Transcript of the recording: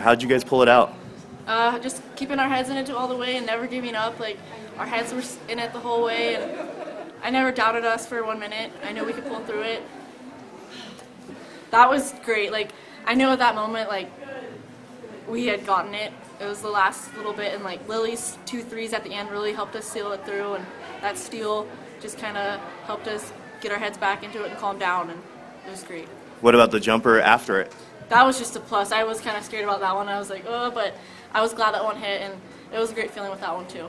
How'd you guys pull it out? Uh, just keeping our heads in it all the way and never giving up. Like our heads were in it the whole way, and I never doubted us for one minute. I knew we could pull through it. That was great. Like I know at that moment, like we had gotten it. It was the last little bit, and like Lily's two threes at the end really helped us seal it through, and that steal just kind of helped us get our heads back into it and calm down, and it was great. What about the jumper after it? That was just a plus. I was kind of scared about that one. I was like, oh, but I was glad that one hit, and it was a great feeling with that one too.